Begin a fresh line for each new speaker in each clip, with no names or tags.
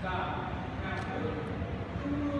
Thank you.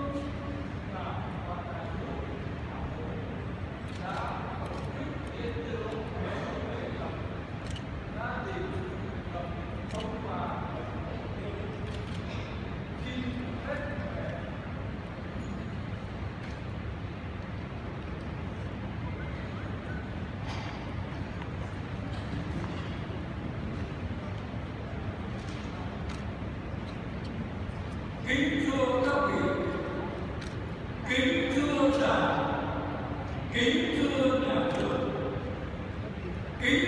kính thưa đảng kính thưa nhà trường kính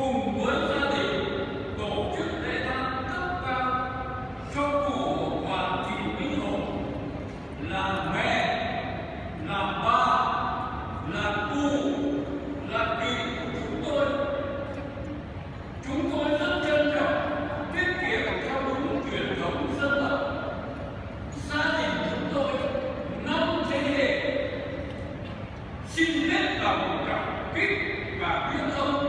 cùng với gia đình tổ chức lễ tang cấp cao cho cụ hoàng thị minh hồn là mẹ, là ba, là cụ, là chị của chúng tôi. Chúng tôi rất trân trọng tiết kiệm theo đúng truyền thống dân tộc. Gia đình chúng tôi năm thế hệ. Xin hết lòng cảm kích và biết ơn.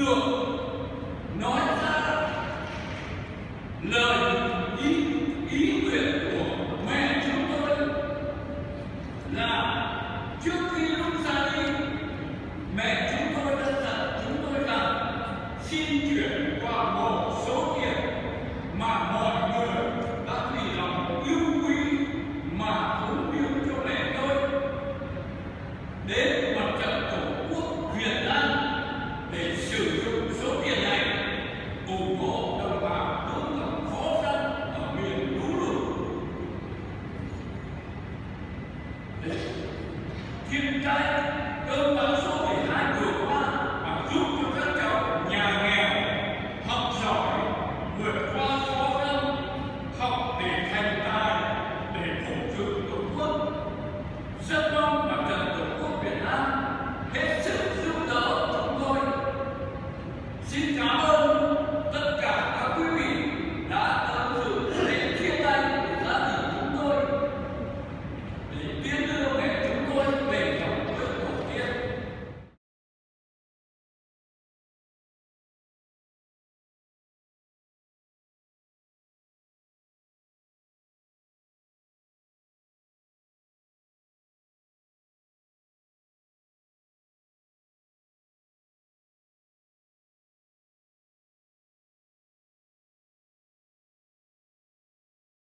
được nói ra lời ý ý nguyện của mẹ chúng tôi là trước khi lúc ra đi, mẹ chúng tôi đã dặn chúng tôi rằng, xin